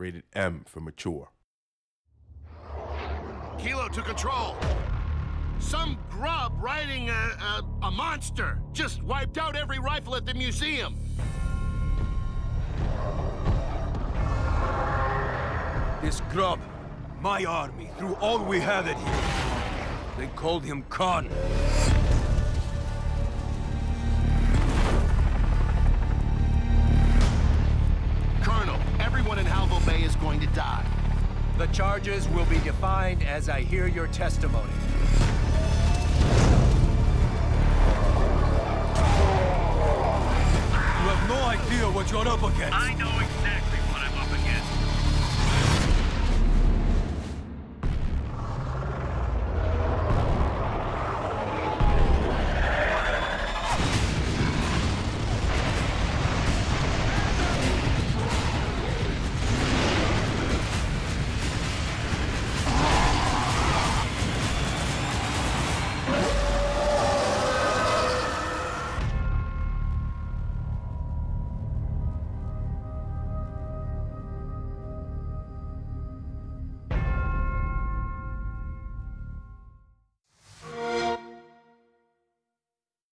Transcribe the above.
Rated M for mature. Kilo to control. Some grub riding a, a, a monster just wiped out every rifle at the museum. This grub, my army, threw all we had at him. They called him Karn. Is going to die. The charges will be defined as I hear your testimony. You have no idea what you're up against. I know